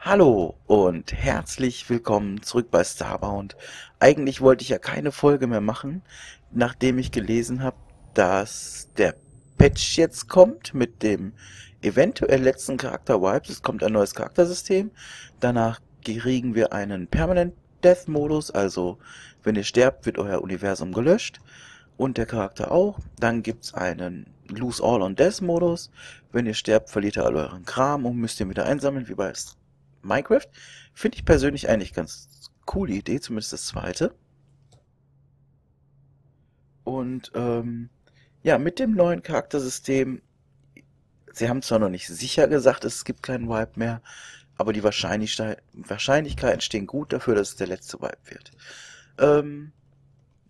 Hallo und herzlich willkommen zurück bei Starbound. Eigentlich wollte ich ja keine Folge mehr machen, nachdem ich gelesen habe, dass der Patch jetzt kommt mit dem eventuell letzten Charakter Wipes. Es kommt ein neues Charaktersystem. Danach kriegen wir einen Permanent Death Modus, also wenn ihr sterbt, wird euer Universum gelöscht und der Charakter auch. Dann gibt's einen Lose All on Death Modus. Wenn ihr sterbt, verliert ihr all euren Kram und müsst ihn wieder einsammeln, wie bei Minecraft. Finde ich persönlich eigentlich ganz coole Idee, zumindest das zweite. Und ähm, ja, mit dem neuen Charaktersystem, sie haben zwar noch nicht sicher gesagt, es gibt keinen Wipe mehr, aber die Wahrscheinlichkeiten stehen gut dafür, dass es der letzte Wipe wird. Ähm,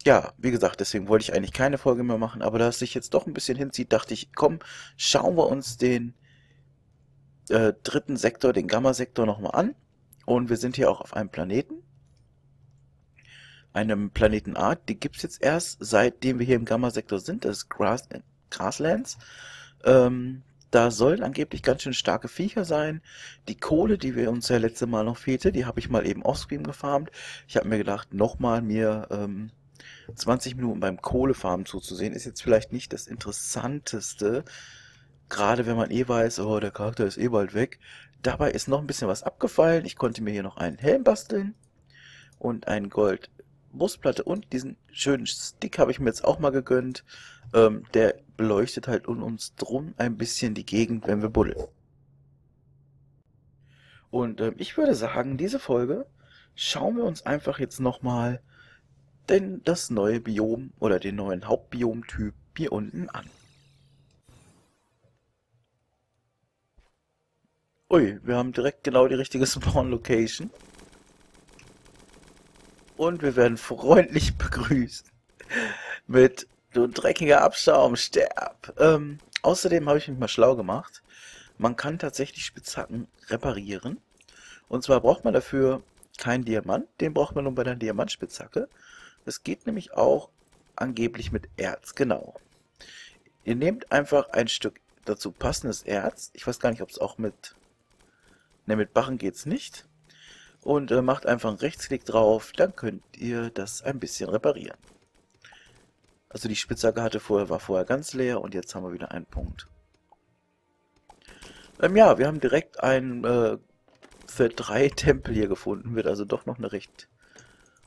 ja, wie gesagt, deswegen wollte ich eigentlich keine Folge mehr machen, aber da es sich jetzt doch ein bisschen hinzieht, dachte ich, komm, schauen wir uns den äh, dritten Sektor, den Gamma-Sektor, nochmal an. Und wir sind hier auch auf einem Planeten. Einem Planetenart, die gibt's jetzt erst, seitdem wir hier im Gamma-Sektor sind. Das ist Grass, Grasslands. Ähm, da sollen angeblich ganz schön starke Viecher sein. Die Kohle, die wir uns ja letzte Mal noch fehlte, die habe ich mal eben offscreen gefarmt. Ich habe mir gedacht, nochmal mir ähm, 20 Minuten beim Kohlefarmen zuzusehen, ist jetzt vielleicht nicht das Interessanteste. Gerade wenn man eh weiß, oh, der Charakter ist eh bald weg. Dabei ist noch ein bisschen was abgefallen. Ich konnte mir hier noch einen Helm basteln und ein Gold Brustplatte und diesen schönen Stick habe ich mir jetzt auch mal gegönnt. Ähm, der beleuchtet halt um uns drum ein bisschen die Gegend, wenn wir buddeln. Und ähm, ich würde sagen, diese Folge schauen wir uns einfach jetzt nochmal denn das neue Biom oder den neuen Hauptbiomtyp hier unten an. Ui, wir haben direkt genau die richtige Spawn-Location. Und wir werden freundlich begrüßt mit du dreckiger Abschaum, sterb. Ähm, außerdem habe ich mich mal schlau gemacht. Man kann tatsächlich Spitzhacken reparieren. Und zwar braucht man dafür keinen Diamant, den braucht man nur bei der Diamantspitzhacke. Es geht nämlich auch angeblich mit Erz, genau. Ihr nehmt einfach ein Stück dazu passendes Erz. Ich weiß gar nicht, ob es auch mit Ne, mit Barren geht's nicht. Und äh, macht einfach einen Rechtsklick drauf, dann könnt ihr das ein bisschen reparieren. Also die Spitzhacke hatte vorher, war vorher ganz leer und jetzt haben wir wieder einen Punkt. Ähm, ja, wir haben direkt einen äh, für drei Tempel hier gefunden. Wird also doch noch eine recht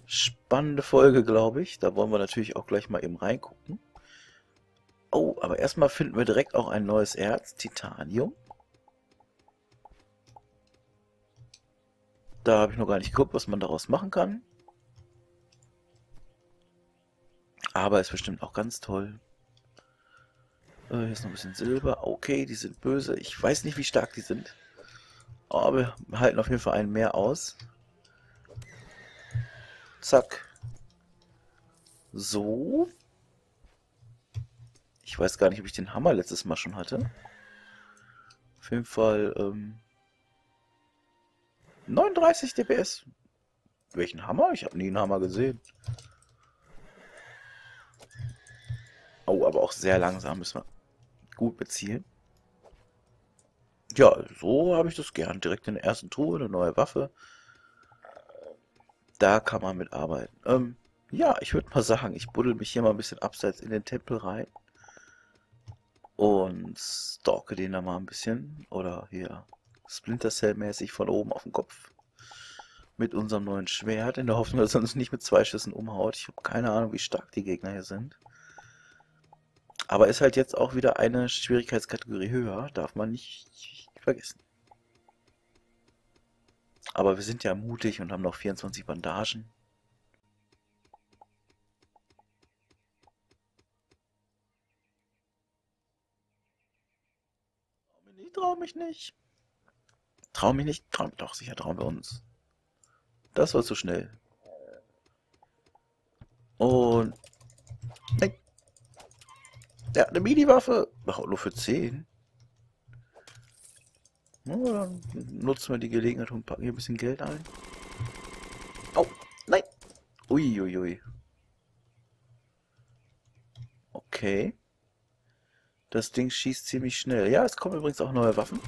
spannende Folge, glaube ich. Da wollen wir natürlich auch gleich mal eben reingucken. Oh, aber erstmal finden wir direkt auch ein neues Erz, Titanium. Da habe ich noch gar nicht geguckt, was man daraus machen kann. Aber ist bestimmt auch ganz toll. Äh, hier ist noch ein bisschen Silber. Okay, die sind böse. Ich weiß nicht, wie stark die sind. Aber wir halten auf jeden Fall einen mehr aus. Zack. So. Ich weiß gar nicht, ob ich den Hammer letztes Mal schon hatte. Auf jeden Fall, ähm, 39 dps. Welchen Hammer? Ich habe nie einen Hammer gesehen. Oh, aber auch sehr langsam müssen wir gut bezielen. Ja, so habe ich das gern. Direkt in der ersten Truhe eine neue Waffe. Da kann man mit arbeiten. Ähm, ja, ich würde mal sagen, ich buddel mich hier mal ein bisschen abseits in den Tempel rein. Und stalke den da mal ein bisschen. Oder hier Splinter Cell-mäßig von oben auf den Kopf. Mit unserem neuen Schwert, in der Hoffnung, dass er uns nicht mit zwei Schüssen umhaut. Ich habe keine Ahnung, wie stark die Gegner hier sind. Aber ist halt jetzt auch wieder eine Schwierigkeitskategorie höher, darf man nicht vergessen. Aber wir sind ja mutig und haben noch 24 Bandagen. Ich traue mich nicht. Trau mich nicht. Trau, doch, sicher trauen wir uns. Das war zu schnell. Und... Nein. Ja, eine Mini-Waffe. Ach, nur für 10. Ja, dann nutzen wir die Gelegenheit und packen hier ein bisschen Geld ein. Oh, nein. Uiuiui. Ui, ui. Okay. Das Ding schießt ziemlich schnell. Ja, es kommen übrigens auch neue Waffen.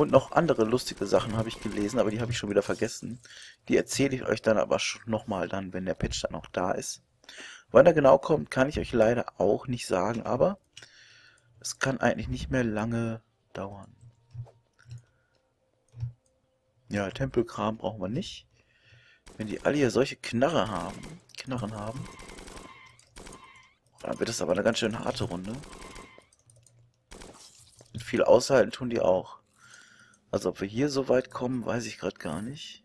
Und noch andere lustige Sachen habe ich gelesen, aber die habe ich schon wieder vergessen. Die erzähle ich euch dann aber nochmal dann, wenn der Patch dann auch da ist. Wann er genau kommt, kann ich euch leider auch nicht sagen, aber es kann eigentlich nicht mehr lange dauern. Ja, Tempelkram brauchen wir nicht. Wenn die alle hier solche Knarre haben, Knarren haben, dann wird es aber eine ganz schön harte Runde. Und viel aushalten tun die auch. Also ob wir hier so weit kommen, weiß ich gerade gar nicht.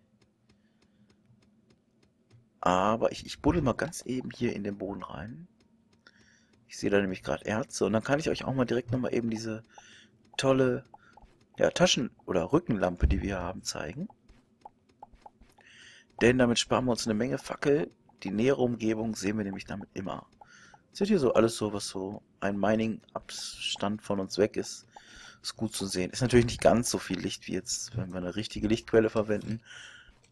Aber ich, ich buddel mal ganz eben hier in den Boden rein. Ich sehe da nämlich gerade Erze. Und dann kann ich euch auch mal direkt nochmal eben diese tolle ja, Taschen- oder Rückenlampe, die wir haben, zeigen. Denn damit sparen wir uns eine Menge Fackel. Die nähere Umgebung sehen wir nämlich damit immer. Seht ihr so alles so, was so ein Mining-Abstand von uns weg ist, ist gut zu sehen. Ist natürlich nicht ganz so viel Licht wie jetzt, wenn wir eine richtige Lichtquelle verwenden.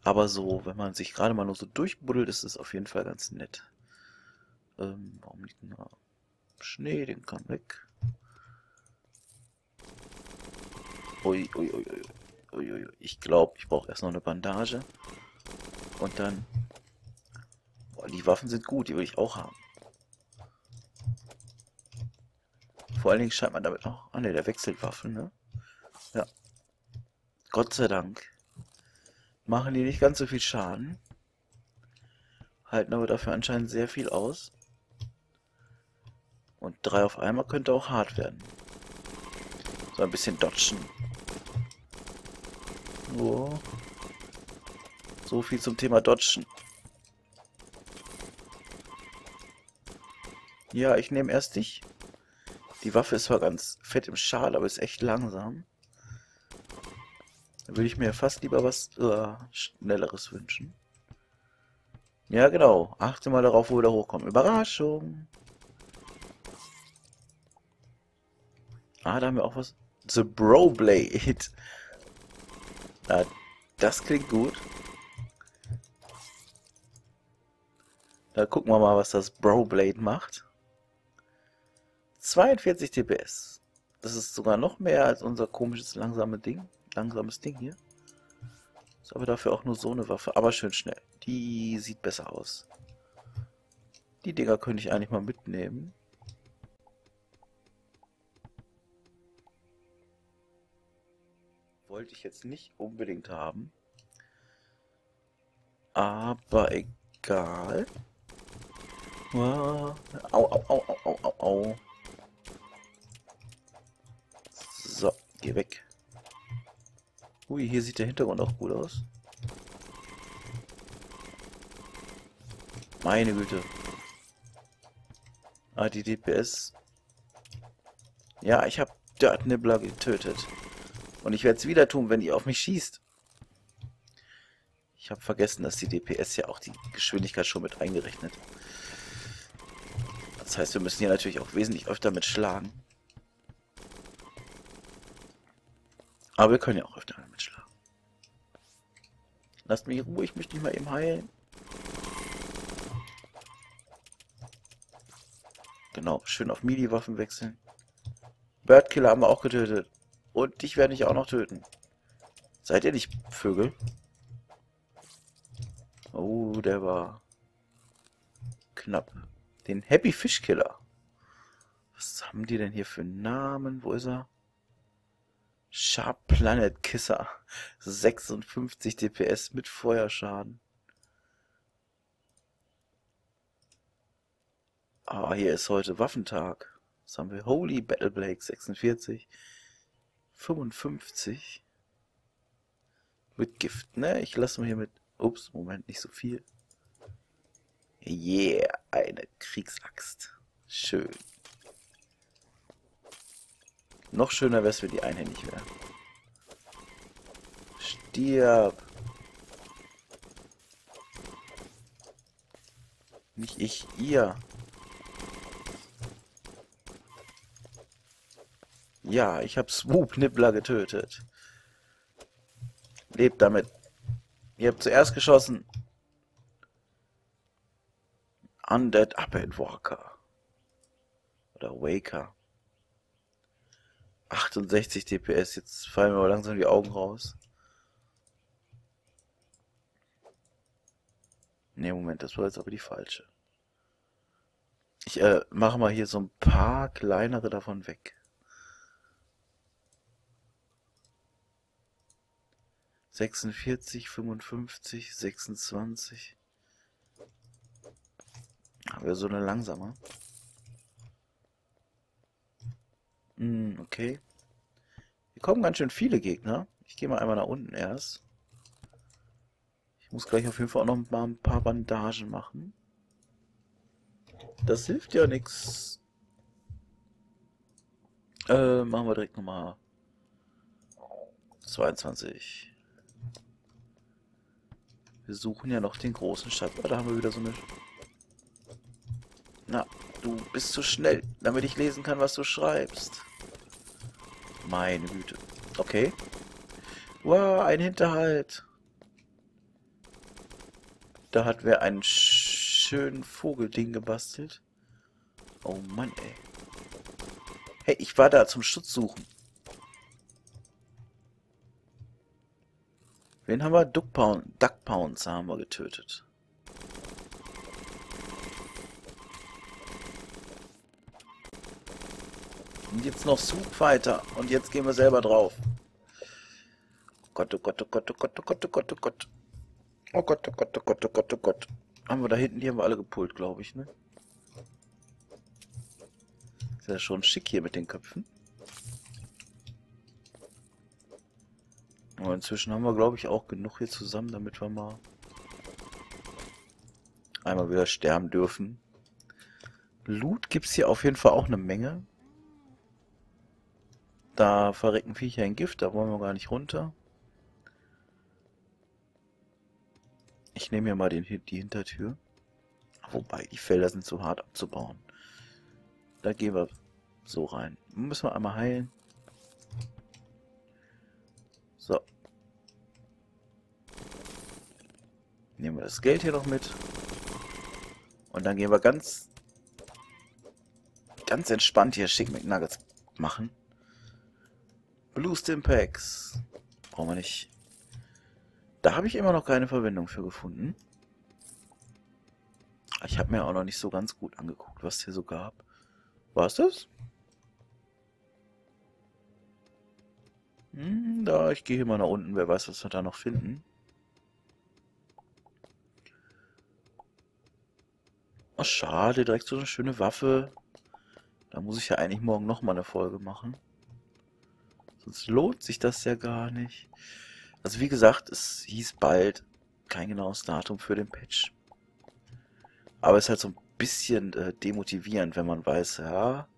Aber so, wenn man sich gerade mal nur so durchbuddelt, ist es auf jeden Fall ganz nett. Ähm, warum liegt denn da Schnee? Den kann weg. Ui, ui, ui, ui, ui. Ich glaube, ich brauche erst noch eine Bandage. Und dann... Boah, die Waffen sind gut, die will ich auch haben. Vor allen Dingen scheint man damit noch... Ah ne, der wechselt Waffen, ne? Ja. Gott sei Dank. Machen die nicht ganz so viel Schaden. Halten aber dafür anscheinend sehr viel aus. Und drei auf einmal könnte auch hart werden. So ein bisschen dodgen. So. So viel zum Thema Dodgen. Ja, ich nehme erst dich. Die Waffe ist zwar ganz fett im Schal, aber ist echt langsam. Da würde ich mir fast lieber was äh, Schnelleres wünschen. Ja, genau. Achte mal darauf, wo wir da hochkommen. Überraschung. Ah, da haben wir auch was. The Bro Blade. Na, das klingt gut. Da gucken wir mal, was das Bro Blade macht. 42 dps. Das ist sogar noch mehr als unser komisches langsame Ding. Langsames Ding hier. Ist aber dafür auch nur so eine Waffe. Aber schön schnell. Die sieht besser aus. Die Dinger könnte ich eigentlich mal mitnehmen. Wollte ich jetzt nicht unbedingt haben. Aber egal. Au, au, au, au, au, au. Geh weg. Ui, hier sieht der Hintergrund auch gut aus. Meine Güte. Ah, die DPS. Ja, ich habe Dirt Nibbler getötet. Und ich werde es wieder tun, wenn ihr auf mich schießt. Ich habe vergessen, dass die DPS ja auch die Geschwindigkeit schon mit eingerechnet. Das heißt, wir müssen hier natürlich auch wesentlich öfter mit schlagen. Aber wir können ja auch öfter damit schlagen. Lasst mich ruhig, ich möchte mich mal eben heilen. Genau, schön auf Midi-Waffen wechseln. Birdkiller haben wir auch getötet. Und dich werde ich auch noch töten. Seid ihr nicht Vögel? Oh, der war knapp. Den Happy Fish Killer. Was haben die denn hier für Namen? Wo ist er? Sharp Planet Kisser. 56 DPS mit Feuerschaden. Ah, hier ist heute Waffentag. Was haben wir? Holy Battle Blake 46. 55. Mit Gift, ne? Ich lasse mal hier mit... Ups, Moment, nicht so viel. Yeah, eine Kriegsaxt. Schön. Noch schöner wäre es, wenn die einhändig wäre. Stirb. Nicht ich, ihr. Ja, ich habe Swoop Nibbler getötet. Lebt damit. Ihr habt zuerst geschossen. Undead Upend Walker. Oder Waker. 68 DPS, jetzt fallen mir aber langsam die Augen raus. Ne, Moment, das war jetzt aber die falsche. Ich äh, mache mal hier so ein paar kleinere davon weg. 46, 55, 26. Haben wir so eine langsame. Hm, okay. Hier kommen ganz schön viele Gegner. Ich gehe mal einmal nach unten erst. Ich muss gleich auf jeden Fall auch noch mal ein paar Bandagen machen. Das hilft ja nichts. Äh, machen wir direkt nochmal 22. Wir suchen ja noch den großen Schatz. Da haben wir wieder so eine... Na, du bist zu schnell, damit ich lesen kann, was du schreibst. Meine Güte. Okay. Wow, ein Hinterhalt. Da hat wer einen schönen Vogelding gebastelt. Oh Mann, ey. Hey, ich war da zum Schutz suchen. Wen haben wir? Duck, Pound, Pounds haben wir getötet. Und jetzt noch Zugfighter. Und jetzt gehen wir selber drauf. Oh Gott, oh Gott, oh Gott, oh Gott, oh Gott, oh Gott, oh Gott. Oh Gott, oh Gott, oh Gott, oh Gott, oh Gott. Haben wir da hinten, die haben wir alle gepult, glaube ich, ne? Ist ja schon schick hier mit den Köpfen. Aber inzwischen haben wir, glaube ich, auch genug hier zusammen, damit wir mal einmal wieder sterben dürfen. Loot gibt es hier auf jeden Fall auch eine Menge. Da verrecken Viecher in Gift, da wollen wir gar nicht runter. Ich nehme mir mal den, die Hintertür. Wobei, die Felder sind zu hart abzubauen. Da gehen wir so rein. Müssen wir einmal heilen. So. Nehmen wir das Geld hier noch mit. Und dann gehen wir ganz ganz entspannt hier Schick McNuggets machen. Blue Stimpaks. Brauchen wir nicht. Da habe ich immer noch keine Verwendung für gefunden. Ich habe mir auch noch nicht so ganz gut angeguckt, was es hier so gab. War es das? Hm, da, ich gehe hier mal nach unten. Wer weiß, was wir da noch finden. Oh, schade. Direkt so eine schöne Waffe. Da muss ich ja eigentlich morgen nochmal eine Folge machen. Sonst lohnt sich das ja gar nicht. Also wie gesagt, es hieß bald kein genaues Datum für den Patch. Aber es ist halt so ein bisschen äh, demotivierend, wenn man weiß, ja,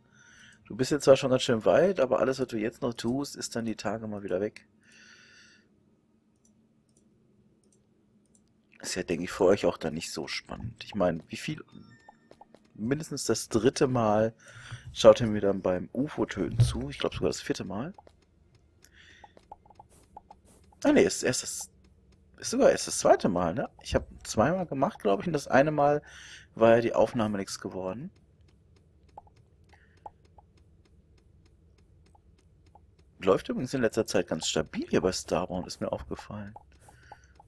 du bist jetzt zwar schon ganz schön weit, aber alles, was du jetzt noch tust, ist dann die Tage mal wieder weg. Ist ja, denke ich, für euch auch dann nicht so spannend. Ich meine, wie viel... Mindestens das dritte Mal schaut ihr mir dann beim UFO-Töten zu. Ich glaube sogar das vierte Mal. Ah ne, ist erst das, ist sogar erst das zweite Mal, ne? Ich habe zweimal gemacht, glaube ich, und das eine Mal war ja die Aufnahme nichts geworden. Läuft übrigens in letzter Zeit ganz stabil hier bei Starbound, ist mir aufgefallen.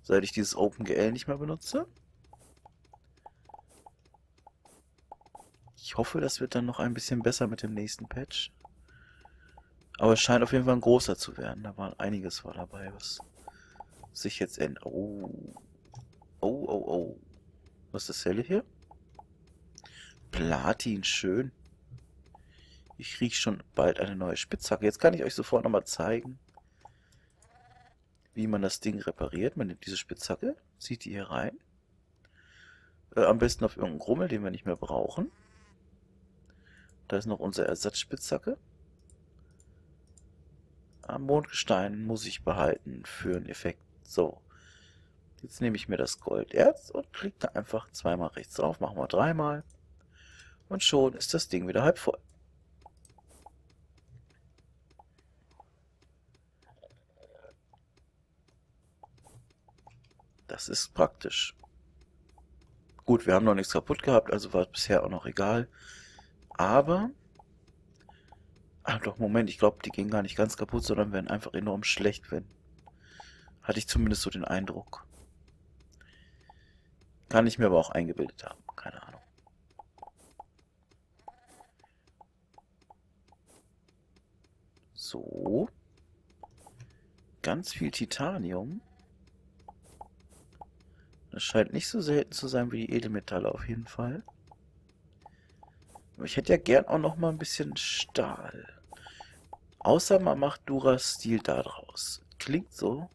Seit ich dieses OpenGL nicht mehr benutze. Ich hoffe, das wird dann noch ein bisschen besser mit dem nächsten Patch. Aber es scheint auf jeden Fall ein großer zu werden. Da war einiges war dabei, was sich jetzt ändert. Oh. Oh, oh, oh. Was ist das helle hier? Platin, schön. Ich kriege schon bald eine neue Spitzhacke. Jetzt kann ich euch sofort nochmal zeigen, wie man das Ding repariert. Man nimmt diese Spitzhacke, zieht die hier rein. Äh, am besten auf irgendeinen Grummel, den wir nicht mehr brauchen. Da ist noch unsere Ersatzspitzhacke. Am Mondgestein muss ich behalten für einen Effekt. So. Jetzt nehme ich mir das Golderz und klicke da einfach zweimal rechts drauf. Machen wir dreimal. Und schon ist das Ding wieder halb voll. Das ist praktisch. Gut, wir haben noch nichts kaputt gehabt, also war es bisher auch noch egal. Aber Ah doch, Moment, ich glaube, die gehen gar nicht ganz kaputt, sondern werden einfach enorm schlecht, wenn. Hatte ich zumindest so den Eindruck. Kann ich mir aber auch eingebildet haben, keine Ahnung. So. Ganz viel Titanium. Das scheint nicht so selten zu sein wie die Edelmetalle auf jeden Fall. Aber ich hätte ja gern auch noch mal ein bisschen Stahl. Außer man macht Durastil da draus. Klingt so.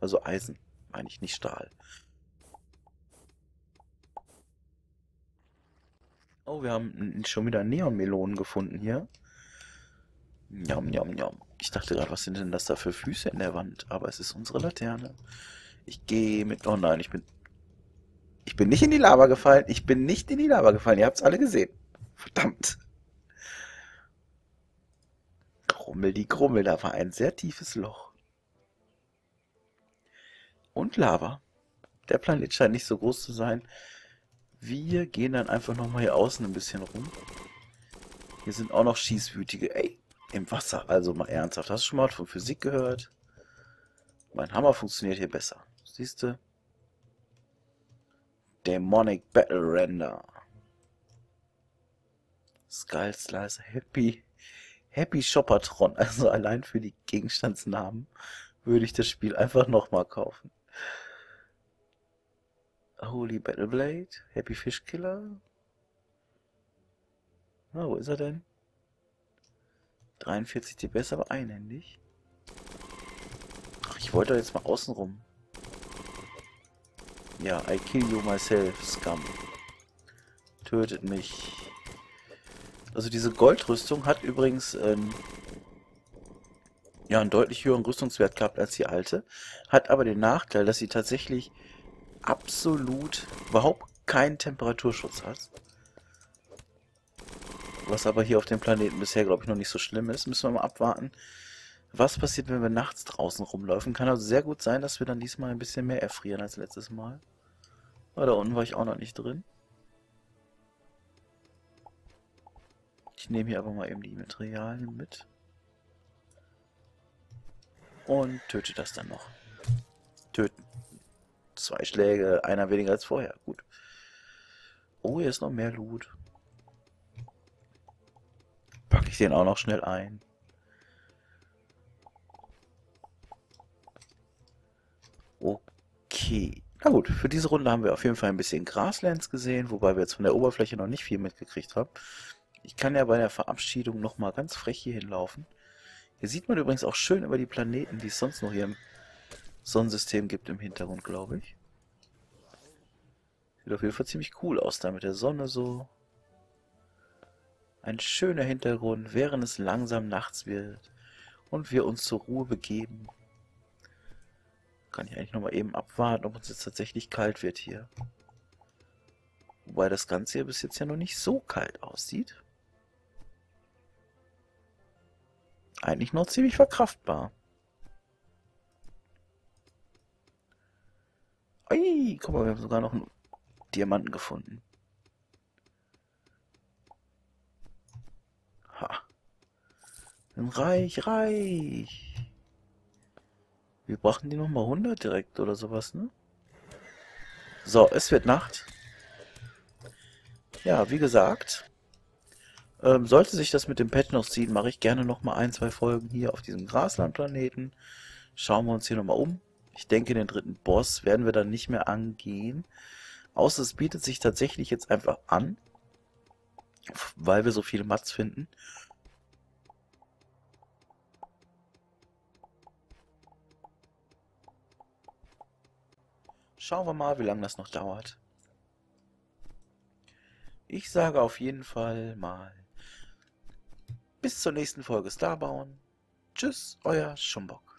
Also Eisen, meine ich, nicht Stahl. Oh, wir haben schon wieder Neonmelonen gefunden hier. Njam, njam, njam. Ich dachte gerade, was sind denn das da für Füße in der Wand? Aber es ist unsere Laterne. Ich gehe mit... Oh nein, ich bin... Ich bin nicht in die Lava gefallen. Ich bin nicht in die Lava gefallen. Ihr habt es alle gesehen. Verdammt. Grummel, die Grummel. Da war ein sehr tiefes Loch. Und Lava. Der Planet scheint nicht so groß zu sein. Wir gehen dann einfach nochmal hier außen ein bisschen rum. Hier sind auch noch Schießwütige. Ey, im Wasser. Also mal ernsthaft. Hast du schon mal von Physik gehört? Mein Hammer funktioniert hier besser. Siehst du? Demonic Battle Render. Skull Slicer Happy. Happy Shoppertron. Also allein für die Gegenstandsnamen würde ich das Spiel einfach nochmal kaufen. Holy Battleblade. Happy Fish Killer. Na, wo ist er denn? 43 DPS, aber einhändig. Ach, ich wollte jetzt mal außen rum. Ja, I kill you myself, Scum. Tötet mich. Also diese Goldrüstung hat übrigens ähm, ja einen deutlich höheren Rüstungswert gehabt als die alte. Hat aber den Nachteil, dass sie tatsächlich absolut überhaupt keinen Temperaturschutz hat. Was aber hier auf dem Planeten bisher, glaube ich, noch nicht so schlimm ist. Müssen wir mal abwarten, was passiert, wenn wir nachts draußen rumlaufen. Kann also sehr gut sein, dass wir dann diesmal ein bisschen mehr erfrieren als letztes Mal. Aber da unten war ich auch noch nicht drin. Ich nehme hier aber mal eben die Materialien mit. Und töte das dann noch. Töten. Zwei Schläge, einer weniger als vorher. Gut. Oh, hier ist noch mehr Loot. Packe ich den auch noch schnell ein. Okay. Na gut, für diese Runde haben wir auf jeden Fall ein bisschen Grasslands gesehen, wobei wir jetzt von der Oberfläche noch nicht viel mitgekriegt haben. Ich kann ja bei der Verabschiedung nochmal ganz frech hier hinlaufen. Hier sieht man übrigens auch schön über die Planeten, die es sonst noch hier im Sonnensystem gibt im Hintergrund, glaube ich. Sieht auf jeden Fall ziemlich cool aus, da mit der Sonne so. Ein schöner Hintergrund, während es langsam nachts wird und wir uns zur Ruhe begeben. Kann ich eigentlich nochmal eben abwarten, ob uns jetzt tatsächlich kalt wird hier. Wobei das Ganze hier bis jetzt ja noch nicht so kalt aussieht. Eigentlich noch ziemlich verkraftbar. Ui, guck mal, wir haben sogar noch einen Diamanten gefunden. Ha. Reich, reich. Wir brachten die nochmal 100 direkt oder sowas, ne? So, es wird Nacht. Ja, wie gesagt, ähm, sollte sich das mit dem Patch noch ziehen, mache ich gerne nochmal ein, zwei Folgen hier auf diesem Graslandplaneten. Schauen wir uns hier nochmal um. Ich denke, den dritten Boss werden wir dann nicht mehr angehen. Außer es bietet sich tatsächlich jetzt einfach an, weil wir so viele Mats finden. Schauen wir mal, wie lange das noch dauert. Ich sage auf jeden Fall mal bis zur nächsten Folge Starbauen. Tschüss, euer Schumbock.